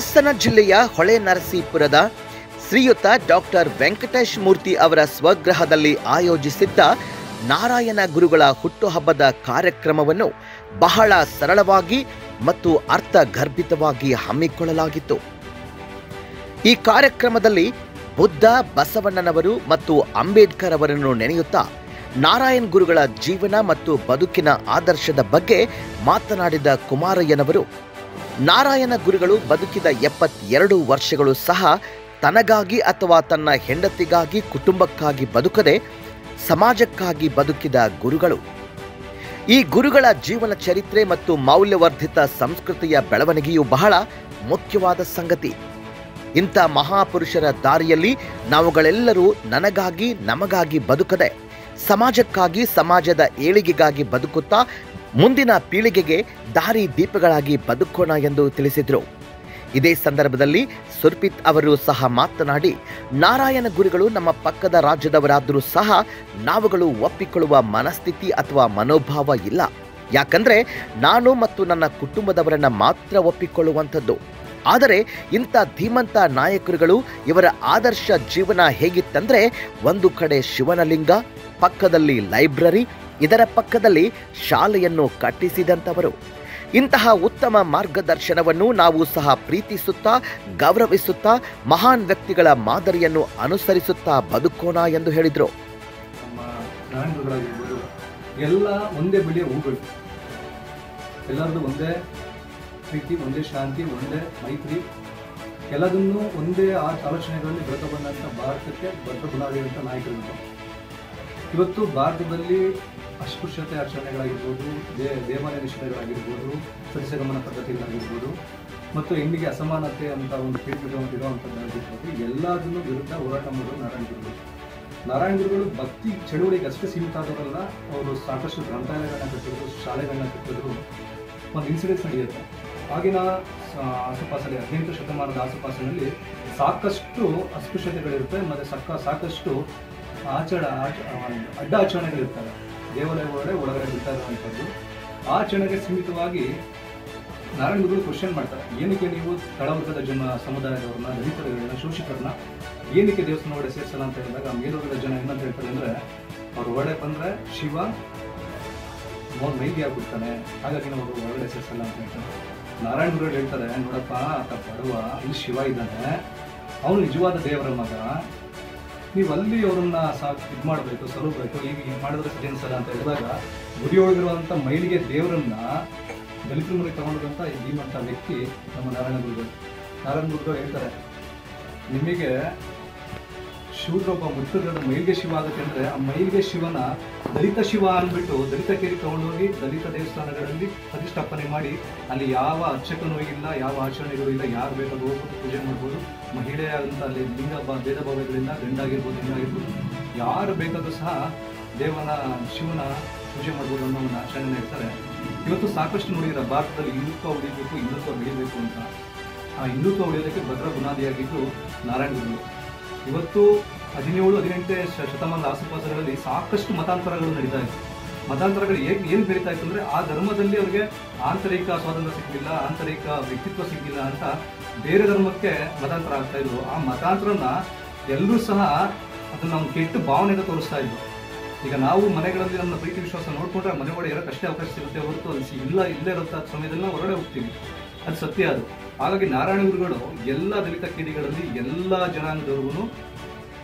ಹಾಸನ ಜಿಲ್ಲೆಯ ಹೊಳೆ ನರಸೀಪುರದ ಶ್ರೀಯುತ ಡಾಕ್ಟರ್ ವೆಂಕಟೇಶ್ ಮೂರ್ತಿ ಅವರ ಸ್ವಗ್ರಹದಲ್ಲಿ ಆಯೋಜಿಸಿದ್ದ ನಾರಾಯಣ ಗುರುಗಳ ಹುಟ್ಟುಹಬ್ಬದ ಕಾರ್ಯಕ್ರಮವನ್ನು ಬಹಳ ಸರಳವಾಗಿ ಮತ್ತು ಅರ್ಥಗರ್ಭಿತವಾಗಿ ಹಮ್ಮಿಕೊಳ್ಳಲಾಗಿತ್ತು. ಈ ಕಾರ್ಯಕ್ರಮದಲ್ಲಿ ಬುದ್ಧ ಬಸವಣ್ಣನವರು ಮತ್ತು ಅಂಬೇಡ್ಕರ್ ಅವರನ್ನು ನೆನೆಯುತ್ತಾ ನಾರಾಯಣ್ ಗುರುಗಳ ಜೀವನ ಮತ್ತು ಬದುಕಿನ ಆದರ್ಶದ ಬಗ್ಗೆ ಮಾತನಾಡಿದ ಕುಮಾರಯ್ಯನವರು ನಾರಾಯಣ ಗುರುಗಳು ಬದುಕಿದ ಎಪ್ಪತ್ತೆರಡು ವರ್ಷಗಳು ಸಹ ತನಗಾಗಿ ಅಥವಾ ತನ್ನ ಹೆಂಡತಿಗಾಗಿ ಕುಟುಂಬಕ್ಕಾಗಿ ಬದುಕದೆ ಸಮಾಜಕ್ಕಾಗಿ ಬದುಕಿದ ಗುರುಗಳು. ಈ ಗುರುಗಳ ಜೀವನ ಚರಿತ್ರೆ ಮತ್ತು ಮೌಲ್ಯವರ್ಧಿತ ಸಂಸ್ಕೃತಿಯ ಬೆಳವಣಿಗೆಯು ಬಹಳ ಮುಖ್ಯವಾದ ಸಂಗತಿ. ಇಂಥ ಮಹಾಪುರುಷರ ದಾರಿಯಲ್ಲಿ ನಾವುಗಳೆಲ್ಲರೂ ನನಗಾಗಿ ನಮಗಾಗಿ ಬದುಕದೆ, ಸಮಾಜಕ್ಕಾಗಿ, ಸಮಾಜದ ಏಳಿಗೆಗಾಗಿ ಬದುಕುತ್ತಾ ಮುಂದಿನ ಪೀಳಿಗೆಗೆ ದಾರಿ ದೀಪಗಳಾಗಿ ಬದುಕೋಣ ಎಂದು ತಿಳಿಸಿದರು. ಇದೇ ಸಂದರ್ಭದಲ್ಲಿ ಸುರ್ಪಿತ್ ಅವರು ಸಹ ಮಾತನಾಡಿ, ನಾರಾಯಣ ಗುರುಗಳು ನಮ್ಮ ಪಕ್ಕದ ರಾಜ್ಯದವರಾದರೂ ಸಹ ನಾವುಗಳು ಒಪ್ಪಿಕೊಳ್ಳುವ ಮನಸ್ಥಿತಿ ಅಥವಾ ಮನೋಭಾವ ಇಲ್ಲ. ಯಾಕಂದ್ರೆ ನಾನು ಮತ್ತು ನನ್ನ ಕುಟುಂಬದವರನ್ನ ಮಾತ್ರ ಒಪ್ಪಿಕೊಳ್ಳುವಂಥದ್ದು. ಆದರೆ ಇಂಥ ಧೀಮಂತ ನಾಯಕರುಗಳು ಇವರ ಆದರ್ಶ ಜೀವನ ಹೇಗಿತ್ತಂದ್ರೆ ಒಂದು ಕಡೆ ಶಿವನಲಿಂಗ, ಪಕ್ಕದಲ್ಲಿ ಲೈಬ್ರರಿ ಇದರ ಪಕ್ಕದಲ್ಲಿ ಶಾಲೆಯನ್ನು ಕಟ್ಟಿಸಿದಂಥವರು. ಇಂತಹ ಉತ್ತಮ ಮಾರ್ಗದರ್ಶನವನ್ನು ನಾವು ಸಹ ಪ್ರೀತಿಸುತ್ತಾ, ಗೌರವಿಸುತ್ತಾ, ಮಹಾನ್ ವ್ಯಕ್ತಿಗಳ ಮಾದರಿಯನ್ನು ಅನುಸರಿಸುತ್ತಾ ಬದುಕೋಣ ಎಂದು ಹೇಳಿದರು. ಎಲ್ಲ ಒಂದೇ ಬೆಳೆಯ ಹೂಗಳು ಎಲ್ಲರದ್ದು ಒಂದೇ ಪ್ರೀತಿ, ಒಂದೇ ಶಾಂತಿ, ಒಂದೇ ಮೈತ್ರಿ. ಎಲ್ಲದನ್ನೂ ಒಂದೇ ಆ ಆಲೋಚನೆಗಳಲ್ಲಿ ಬೆಳೆದು ಬಂದಂಥ ಭಾರತಕ್ಕೆ ಬದ್ಧ ಬುನಾದಿಯಂಥ ನಾಯಕರು ಇವತ್ತು ಭಾರತದಲ್ಲಿ ಅಸ್ಪೃಶ್ಯತೆ ಆಚರಣೆಗಳಾಗಿರ್ಬೋದು ದೇ ದೇವಾಲಯ ನಿಷ್ಠೆಗಳಾಗಿರ್ಬೋದು ಸದಸ್ಯಗಮನ ಪದ್ಧತಿಗಳಾಗಿರ್ಬೋದು, ಮತ್ತು ಹೆಣ್ಣಿಗೆ ಅಸಮಾನತೆ ಅಂತ ಒಂದು ಪೀಠಿರುವಂಥ ಇರುವಂಥದ್ದಾಗಿರ್ಬೋದು ಎಲ್ಲದನ್ನು ವಿರುದ್ಧ ಹೋರಾಟ ಮಾಡೋದು ನಾರಾಯಣ ಗುರುಗಳು. ನಾರಾಯಣ ಗುರುಗಳು ಭಕ್ತಿ ಚಳುವಳಿಗೆ ಅಷ್ಟೇ ಸೀಮಿತ ಆದವರಲ್ಲ ಅವರು ಸಾಕಷ್ಟು ಗ್ರಂಥಾಲಯಗಳನ್ನ ಕಟ್ಟಿದ್ರು, ಶಾಲೆಗಳನ್ನ ಕಟ್ಟಿದ್ರು. ಒಂದು ಇನ್ಸಿಡೆನ್ಸ್ ನಡೆಯುತ್ತೆ. ಆಗಿನ ಆಸುಪಾಸಲ್ಲಿ ಹದಿನೆಂಟು ಶತಮಾನದ ಆಸುಪಾಸಿನಲ್ಲಿ ಸಾಕಷ್ಟು ಅಸ್ಪೃಶ್ಯತೆಗಳಿರುತ್ತೆ, ಮತ್ತು ಸಕ್ಕ, ಸಾಕಷ್ಟು ಆಚರ ಆಚ ಅಡ್ಡ ಆಚರಣೆಗಳಿರ್ತವೆ. ದೇವಾಲಯ ಒಳಗಡೆ ಒಳಗಡೆ ಬಿಡ್ತಾ ಆಚರಣೆಗೆ ಸೀಮಿತವಾಗಿ ನಾರಾಯಣ ಗುರುಗಳು ಕ್ವಶನ್ ಮಾಡ್ತಾರೆ. ಏನಕ್ಕೆ ನೀವು ತಳವರ್ಗದ ಜನ, ಸಮುದಾಯದವ್ರನ್ನ ದಲಿತರನ್ನ ಶೋಷಿತರನ್ನ ಏನಕ್ಕೆ ದೇವಸ್ಥಾನ ಒಳಗಡೆ ಸೇರಿಸಲ್ಲ ಅಂತ ಹೇಳಿದಾಗ ಮೇಲ್ವರ್ಗದ ಜನ ಏನಂತ ಹೇಳ್ತಾರೆ ಅಂದ್ರೆ, ಅವ್ರು ಒಳಗಡೆ ಬಂದ್ರೆ ಶಿವ ಮೈಗೆ ಆಗ್ಬಿಡ್ತಾನೆ. ಹಾಗಾಗಿ ನಾವು ಒಳಗಡೆ ಸೇರಿಸಲ್ಲ ಅಂತ ಹೇಳ್ತಾರೆ. ನಾರಾಯಣ ಗುರುಗಳು ಹೇಳ್ತಾರೆ, ನೋಡಪ್ಪ ಆತ ಬಡವ ಇಲ್ಲಿ ಶಿವ ಇದ್ದಾನೆ. ಅವನು ನಿಜವಾದ ದೇವರ ಮಗ. ನೀವು ಅಲ್ಲಿ ಅವ್ರನ್ನ ಸಾ ಇದು ಮಾಡಬೇಕು ಸಲುಬೇಕು ಈಗ ಈಗ ಮಾಡಿದ್ರೆ ಅನ್ಸಲ್ಲ ಅಂತ ಹೇಳಿದಾಗ ಗುರಿಯೊಳಗಿರುವಂಥ ಮೈಲಿಗೆ ದೇವರನ್ನ ದಲಿತರ ಮನೆಗೆ ತಗೊಂಡಂಥ ಈ ಧೀಮಂತ ವ್ಯಕ್ತಿ ನಮ್ಮ ನಾರಾಯಣ ಗುರುಗಳು ನಾರಾಯಣ ಗುರುಗಳು ಹೇಳ್ತಾರೆ, ನಿಮಗೆ ಶಿವರೊಬ್ಬ ಮುತ್ತದ ಮೈಲಿಗೆ ಶಿವ ಆಗುತ್ತೆ ಅಂದ್ರೆ ಆ ಮೈಲಿಗೆ ಶಿವನ ದಲಿತ ಶಿವ ಅಂದ್ಬಿಟ್ಟು ದಲಿತ ಕೇರಿ ತಗೊಂಡೋಗಿ ದಲಿತ ದೇವಸ್ಥಾನಗಳಲ್ಲಿ ಪ್ರತಿಷ್ಠಾಪನೆ ಮಾಡಿ, ಅಲ್ಲಿ ಯಾವ ಅರ್ಚಕನೂ ಇಲ್ಲ, ಯಾವ ಆಚರಣೆಗಳು ಇಲ್ಲ, ಯಾರು ಬೇಕಾದ್ರೂ ಹೋಗ್ಬೋದು ಪೂಜೆ ಮಾಡ್ಬೋದು. ಮಹಿಳೆ ಅಂತ ಅಲ್ಲಿ ಲಿಂಗ ಭೇದ ಭಾವಗಳಿಂದ ಗಂಡಾಗಿರ್ಬೋದು, ಹೆಣ್ಣಾಗಿರ್ಬೋದು. ಯಾರು ಬೇಕಾದ್ರೂ ಸಹ ದೇವನ, ಶಿವನ ಪೂಜೆ ಮಾಡ್ಬೋದು ಅನ್ನೋ ಒಂದು ಆಚರಣೆ ಇರ್ತಾರೆ ಇವತ್ತು ಸಾಕಷ್ಟು ನೋಡಿದ್ರೆ ಭಾರತದಲ್ಲಿ ಹಿಂದುತ್ವ ಉಳಿಬೇಕು ಹಿಂದುತ್ವ ಬೆಳಿಬೇಕು ಅಂತ. ಆ ಹಿಂದುತ್ವ ಉಳಿಯೋದಕ್ಕೆ ಭದ್ರ ಬುನಾದಿಯಾಗಿದ್ದು ನಾರಾಯಣ ಗುರುಗಳು ಇವತ್ತು ಹದಿನೇಳು ಹದಿನೆಂಟನೇ ಶತಮಾನದ ಆಸುಪಾಸುಗಳಲ್ಲಿ ಸಾಕಷ್ಟು ಮತಾಂತರಗಳು ನಡೀತಾ ಇತ್ತು. ಮತಾಂತರಗಳು ಹೇಗೆ, ಏನು ಬೆಳೀತಾ ಇತ್ತು ಅಂದ್ರೆ ಆ ಧರ್ಮದಲ್ಲಿ ಅವರಿಗೆ ಆಂತರಿಕ ಸ್ವಾತಂತ್ರ್ಯ ಸಿಗಲಿಲ್ಲ, ಆಂತರಿಕ ವ್ಯಕ್ತಿತ್ವ ಸಿಗಲಿಲ್ಲ ಅಂತ ಬೇರೆ ಧರ್ಮಕ್ಕೆ ಮತಾಂತರ ಆಗ್ತಾ ಇದ್ರು ಆ ಮತಾಂತರನ ಎಲ್ಲರೂ ಸಹ ಅದನ್ನ ಒಂದು ಕೆಟ್ಟ ಭಾವನೆಯಿಂದ ತೋರಿಸ್ತಾ ಇದ್ರು. ಈಗ ನಾವು ಮನೆಗಳಲ್ಲಿ ನಮ್ಮ ಪ್ರೀತಿ ವಿಶ್ವಾಸ ನೋಡ್ಕೊಂಡ್ರೆ ಮನೆ ಒಳಗೆ ಇರೋಕೆ ಅಷ್ಟೇ ಅವಕಾಶ ಸಿಗುತ್ತೆ ಹೊರತು ಅಲ್ಲಿ ಇಲ್ಲ, ಇಲ್ಲೇ ಇರೋ ಸಮಯದಲ್ಲಿ ನಾವು ಹೊರಗಡೆ ಹೋಗ್ತೀವಿ. ಅದು ಸತ್ಯ ಅದು. ಹಾಗಾಗಿ ನಾರಾಯಣ ಗುರುಗಳು ಎಲ್ಲ ದಲಿತ ಕೇಡಿಗಳಲ್ಲಿ ಎಲ್ಲ ಜನಾಂಗದವ್ರಿಗೂ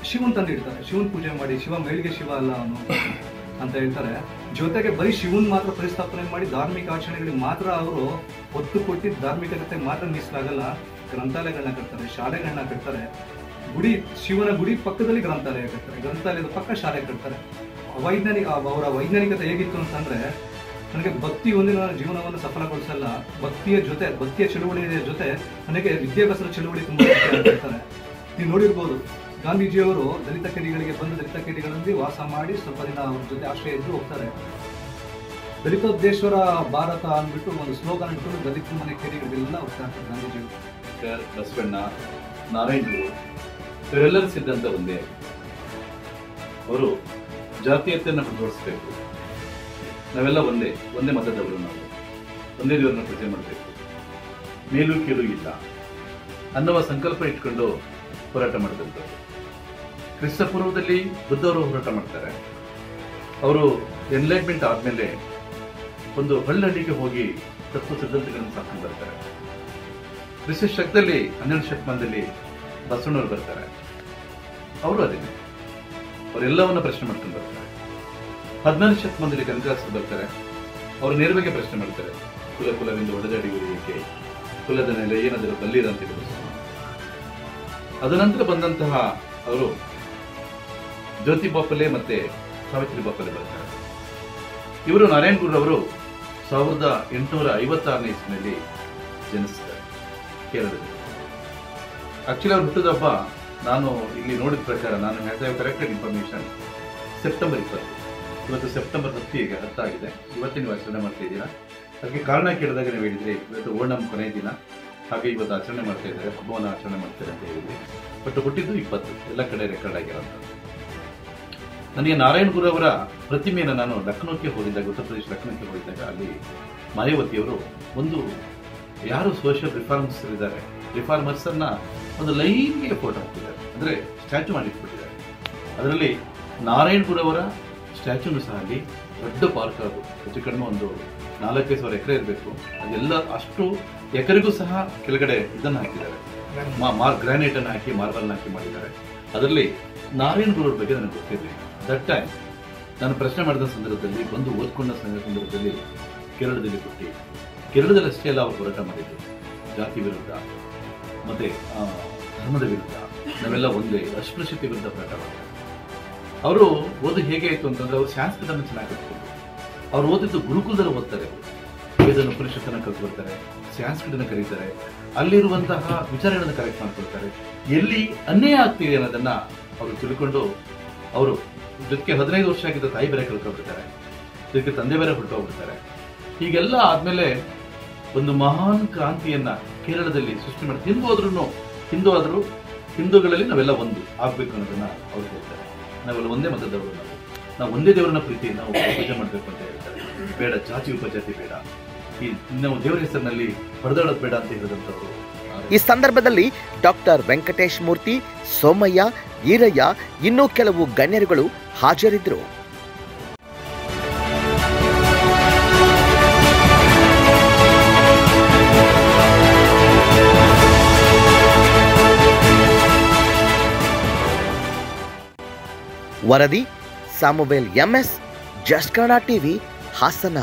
ಶಿವನ್ ತಂದು ಇಡ್ತಾರೆ ಶಿವನ್ ಪೂಜೆ ಮಾಡಿ, ಶಿವ ಮೇಳಿಗೆ ಶಿವ ಅಲ್ಲ ಅವನು ಅಂತ ಹೇಳ್ತಾರೆ. ಜೊತೆಗೆ ಬರೀ ಶಿವನ್ ಮಾತ್ರ ಪರಿಸ್ಥಾಪನೆ ಮಾಡಿ ಧಾರ್ಮಿಕ ಆಚರಣೆಗಳಿಗೆ ಮಾತ್ರ ಅವರು ಒತ್ತು ಕೊಟ್ಟು ಧಾರ್ಮಿಕತೆ ಮಾತ್ರ ಮೀಸಲಾಗಲ್ಲ. ಗ್ರಂಥಾಲಯಗಳನ್ನ ಕಟ್ತಾರೆ ಶಾಲೆಗಳನ್ನ ಕಟ್ತಾರೆ. ಗುಡಿ, ಶಿವನ ಗುಡಿ ಪಕ್ಕದಲ್ಲಿ ಗ್ರಂಥಾಲಯ ಕಟ್ತಾರೆ. ಗ್ರಂಥಾಲಯದ ಪಕ್ಕ ಶಾಲೆ ಕಟ್ತಾರೆ. ವೈಜ್ಞಾನಿಕ, ಅವರ ವೈಜ್ಞಾನಿಕತೆ ಹೇಗಿತ್ತು ಅಂತಂದ್ರೆ ನನಗೆ ಭಕ್ತಿ ಒಂದು ನನ್ನ ಜೀವನವನ್ನು ಸಫಲಗೊಳಿಸಲ್ಲ, ಭಕ್ತಿಯ ಜೊತೆ, ಭಕ್ತಿಯ ಚಳುವಳಿಯ ಜೊತೆ ನನಗೆ ವಿದ್ಯಾಭ್ಯಾಸದ ಚಳುವಳಿ ತುಂಬ ಹೇಳ್ತಾರೆ. ನೀವು ನೋಡಿರ್ಬೋದು, ಗಾಂಧೀಜಿಯವರು ದಲಿತ ಕೆರೆಗಳಿಗೆ ಬಂದು ದಲಿತ ಕೆರೆಗಳಲ್ಲಿ ವಾಸ ಮಾಡಿ ಸ್ವಲ್ಪ ದಿನ ಅವ್ರ ಜೊತೆ ಆಶ್ರಯ ಇದ್ದು ಹೋಗ್ತಾರೆ. ದಲಿತೋದ್ದೇಶ್ವರ ಭಾರತ ಅಂದ್ಬಿಟ್ಟು ಒಂದು ಸ್ಲೋಗನ್ ಇಟ್ಕೊಂಡು ದಲಿತ ಮನೆ ಕೆರೆಗಳಿಗೆಲ್ಲ ಹೋಗ್ತಾ ಇರ್ತಾರೆ ಗಾಂಧೀಜಿಯವರು. ಬಸವಣ್ಣ, ನಾರಾಯಣರು, ಇವರೆಲ್ಲರ ಸಿದ್ಧಾಂತ ಒಂದೇ. ಅವರು ಜಾತೀಯತೆಯನ್ನು ಪ್ರತಿಭಟಿಸಬೇಕು ನಾವೆಲ್ಲ ಒಂದೇ ಒಂದೇ ಮತದವರು ನಾವು. ಒಂದೇ ದೇವರನ್ನ ಪೂಜೆ ಮಾಡಬೇಕು. ಮೇಲು ಕೀಳು ಇಲ್ಲ. ಅನ್ನುವ ಸಂಕಲ್ಪ ಇಟ್ಕೊಂಡು ಹೋರಾಟ ಮಾಡಿದಂಥವ್ರು ಕ್ರಿಸ್ತ ಪೂರ್ವದಲ್ಲಿ ಬುದ್ಧವರು ಹೋರಾಟ ಮಾಡ್ತಾರೆ. ಅವರು ಎನ್ಲೈಟ್ಮೆಂಟ್ ಆದಮೇಲೆ ಒಂದು ಹಳ್ಳಹಳ್ಳಿಗೆ ಹೋಗಿ ತತ್ವ ಸಿದ್ಧಾಂತಗಳನ್ನು ಸಾಕೊಂಡು ಬರ್ತಾರೆ. ಕ್ರಿಸ್ತ ಶಕ್ತದಲ್ಲಿ ಹನ್ನೆರಡು ಶತಮಾನದಲ್ಲಿ ಬಸವಣ್ಣವರು ಬರ್ತಾರೆ. ಅವರು ಅದೇ ಅವರೆಲ್ಲವನ್ನ ಪ್ರಶ್ನೆ ಮಾಡ್ಕೊಂಡು ಬರ್ತಾರೆ. ಹದಿನಾರು ಶತಮಾನದಲ್ಲಿ ಕನಕದಾಸರು ಬರ್ತಾರೆ. ಅವರು ನೇರವಾಗಿ ಪ್ರಶ್ನೆ ಮಾಡ್ತಾರೆ, ಕುಲ ಕುಲವೆಂದು ಒಡೆದಾಡಿ ಏಕೆ? ಕುಲದ ಮೇಲೆ ಏನಾದರೂ ಬಲ್ಲಿರ ಅಂತ ಅದ ಅದನಂತರ ಬಂದಂತಹ ಅವರು ಜ್ಯೋತಿ ಬಾಪಲೆ ಮತ್ತೆ ಸಾವಿತ್ರಿ ಬಾಪಲೆ ಬರ್ತಾರೆ. ಇವರು ನಾರಾಯಣ ಗುರುರವರು ಸಾವಿರದ ಎಂಟುನೂರ ಐವತ್ತಾರನೇ ಇಸ್ವಿನಲ್ಲಿ ಜನಿಸ್ತಾರೆ. ಕೇರಳದಲ್ಲಿ. ಆಕ್ಚುಲಿ ಅವ್ರು ಹುಟ್ಟಿದ ಹಬ್ಬ ನಾನು ಇಲ್ಲಿ ನೋಡಿದ ಪ್ರಕಾರ, ನಾನು ಹೇಳ್ತಾ ಕರೆಕ್ಟೆಡ್ ಇನ್ಫಾರ್ಮೇಶನ್ ಸೆಪ್ಟೆಂಬರ್ ಇಪ್ಪತ್ತು. ಇವತ್ತು ಸೆಪ್ಟೆಂಬರ್ ಹತ್ತು ಈಗ ಹತ್ತಾಗಿದೆ. ಇವತ್ತಿನ ನೀವು ಆಚರಣೆ ಮಾಡ್ತಾ ಇದ್ದೀರಾ? ಅದಕ್ಕೆ ಕಾರಣ ಕೇಳಿದಾಗ ನೀವು ಹೇಳಿದ್ರಿ, ಇವತ್ತು ಓಣಂ ಕೊನೆಯ ದಿನ. ಹಾಗೆ ಇವತ್ತು ಆಚರಣೆ ಮಾಡ್ತಾ ಇದ್ದಾರೆ, ಹಬ್ಬವನ್ನು ಆಚರಣೆ ಮಾಡ್ತಾರೆ ಅಂತ ಹೇಳಿದ್ರಿ. ಬಟ್ ಹುಟ್ಟಿದ್ದು ಇಪ್ಪತ್ತು, ಎಲ್ಲ ಕಡೆ ರೆಕಾರ್ಡ್ ಆಗಿರೋಂಥ ನನಗೆ ನಾರಾಯಣ ಗುರು ಅವರ ಪ್ರತಿಮೆಯನ್ನು ನಾನು ಲಕ್ನೋಕ್ಕೆ ಹೋಗಿದ್ದಾಗ, ಉತ್ತರ ಪ್ರದೇಶ ಲಕ್ನೋಕ್ಕೆ ಹೋಗಿದ್ದಾಗ, ಅಲ್ಲಿ ಮಾಯಾವತಿಯವರು ಒಂದು ಯಾರು ಸೋಷಿಯಲ್ ರಿಫಾರ್ಮರ್ಸ್ ಇದ್ದಾರೆ ರಿಫಾರ್ಮರ್ಸ್ ಅನ್ನ ಒಂದು ಲೈನ್ಗೆ ಫೋಟೋ ಹಾಕಿದ್ದಾರೆ. ಅಂದ್ರೆ ಸ್ಟ್ಯಾಚು ಮಾಡಿಟ್ಬಿಟ್ಟಿದ್ದಾರೆ. ಅದರಲ್ಲಿ ನಾರಾಯಣ್ ಗುರು ಅವರ ಸ್ಟ್ಯಾಚ್ಯೂನು ಸಹ ಅಲ್ಲಿ ದೊಡ್ಡ ಪಾರ್ಕ್ ಅದು ಹೆಚ್ಚು ಕಡಿಮೆ ಒಂದು ನಾಲ್ಕೈದು ಸಾವಿರ ಎಕರೆ ಇರಬೇಕು. ಅದೆಲ್ಲ ಅಷ್ಟು ಎಕರೆಗೂ ಸಹ ಕೆಳಗಡೆ ಇದನ್ನು ಹಾಕಿದ್ದಾರೆ. ಮಾರ್ ಗ್ರಾನೈಟನ್ನು ಹಾಕಿ ಮಾರ್ಬಲ್ ಹಾಕಿ ಮಾಡಿದ್ದಾರೆ. ಅದರಲ್ಲಿ ನಾರಾಯಣ ಗುರು ಬಗ್ಗೆ ನನಗೆ ಗೊತ್ತಿರಲಿಲ್ಲ ದಟ್ ಟೈಮ್ ನಾನು ಪ್ರಶ್ನೆ ಮಾಡಿದ ಸಂದರ್ಭದಲ್ಲಿ ಬಂದು ಓದ್ಕೊಂಡ ಸಂದರ್ಭದಲ್ಲಿ ಕೇರಳದಲ್ಲಿ ಹುಟ್ಟಿ. ಕೇರಳದಲ್ಲಿ ಅಷ್ಟೇ ಅಲ್ಲ ಅವರು ಹೋರಾಟ ಮಾಡಿದ್ರು. ಜಾತಿ ವಿರುದ್ಧ ಮತ್ತೆ ಧರ್ಮದ ವಿರುದ್ಧ ನಾವೆಲ್ಲ ಒಂದೇ ಅಸ್ಪೃಶ್ಯತೆ ವಿರುದ್ಧ ಹೋರಾಟ ಮಾಡಿದ್ರು ಅವರು ಓದು ಹೇಗೆ ಆಯ್ತು ಅಂತಂದ್ರೆ ಅವರು ಸಂಸ್ಕೃತನ ಚೆನ್ನಾಗಿ ಅವ್ರು ಓದಿದ್ದು ಗುರುಕುಲದಲ್ಲಿ ಓದ್ತಾರೆ. ವೇದನ ಪರಿಷತ್ತನ್ನು ಕಲ್ತು ಬರ್ತಾರೆ ಸಂಸ್ಕೃತನ ಕರೀತಾರೆ, ಅಲ್ಲಿರುವಂತಹ ವಿಚಾರಗಳನ್ನು ಕರೆಕ್ಟ್ ಮಾಡ್ಕೊಳ್ತಾರೆ ಎಲ್ಲಿ ಅನ್ಯಾಯ ಆಗ್ತಿದೆ ಅನ್ನೋದನ್ನ ಅವರು ತಿಳ್ಕೊಂಡು ಅವರು ಜೊತೆಗೆ ಹದಿನೈದು ವರ್ಷ ಆಗಿದ್ದ ತಾಯಿ ಬೇರೆ ಕಳ್ಕೊಂಡ್ಬಿಡ್ತಾರೆ ಇದಕ್ಕೆ ತಂದೆ ಬೇರೆ ಹೊರಟೋಗ್ಬಿಡ್ತಾರೆ ಹೀಗೆಲ್ಲ ಆದ್ಮೇಲೆ ಒಂದು ಮಹಾನ್ ಕ್ರಾಂತಿಯನ್ನ ಕೇರಳದಲ್ಲಿ ಸೃಷ್ಟಿ ಮಾಡಿ, ಹಿಂದೂ ಆದ್ರೂ ಹಿಂದೂ ಆದರೂ ಹಿಂದೂಗಳಲ್ಲಿ ನಾವೆಲ್ಲ ಒಂದು ಆಗ್ಬೇಕು ಅನ್ನೋದನ್ನ ಅವ್ರು ಹೇಳ್ತಾರೆ. ನಾವೆಲ್ಲ ಒಂದೇ ಮತದವರು ನಾವು. ನಾವು ಒಂದೇ ದೇವರನ್ನ ಪ್ರೀತಿ ನಾವು ಪೂಜೆ ಮಾಡಬೇಕು ಅಂತ ಹೇಳ್ತಾರೆ. ಬೇಡ, ಜಾತಿ ಉಪಜಾತಿ ಬೇಡ. ಈ ನಾವು ದೇವರ ಹೆಸರಿನಲ್ಲಿ ಹೊಡೆದಾಡೋದು ಬೇಡ ಅಂತ ಹೇಳಿದಂಥವ್ರು. ಈ ಸಂದರ್ಭದಲ್ಲಿ ಡಾಕ್ಟರ್ ವೆಂಕಟೇಶ್ ಮೂರ್ತಿ, ಸೋಮಯ್ಯ, ಈರಯ್ಯ ಇನ್ನೂ ಕೆಲವು ಗಣ್ಯರುಗಳು ಹಾಜರಿದ್ದರು. ವರದಿ Samuel MS just Kannada TV Hassan.